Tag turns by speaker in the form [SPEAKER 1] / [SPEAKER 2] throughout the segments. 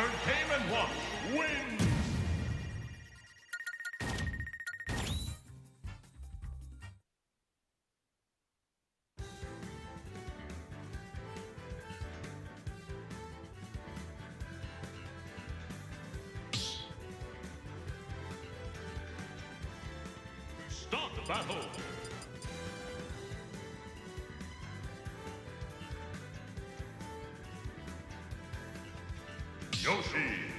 [SPEAKER 1] Entertainment Watch wins! Start the battle! Yoshi!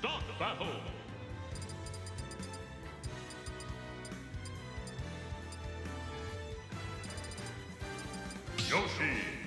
[SPEAKER 1] Start battle! Yoshi!